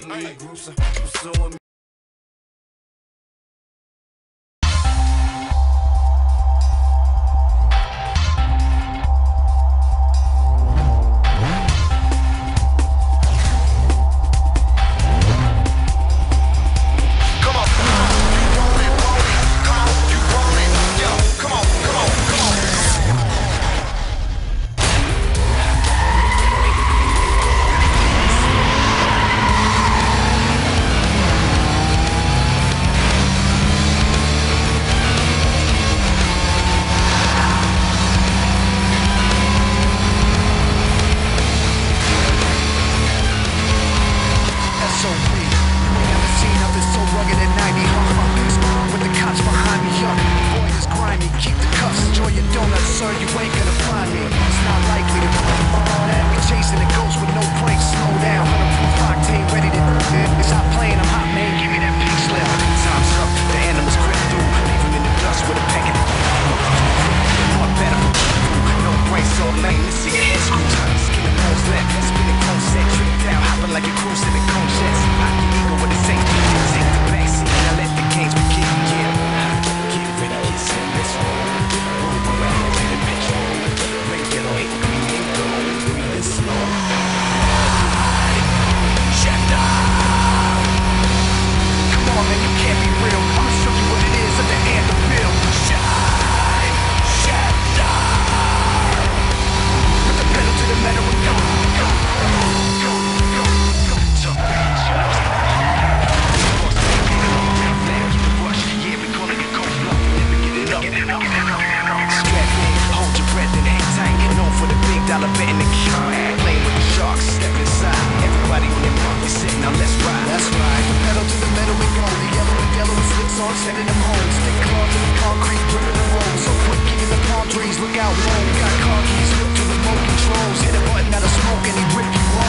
Suddenly groups are pursuing yard, sending them home. Stick clubs in the concrete, ripping the road. So quickly in the palm trees, look out, low. Got car keys, hooked to the remote controls. Hit a button out of smoke and he rip you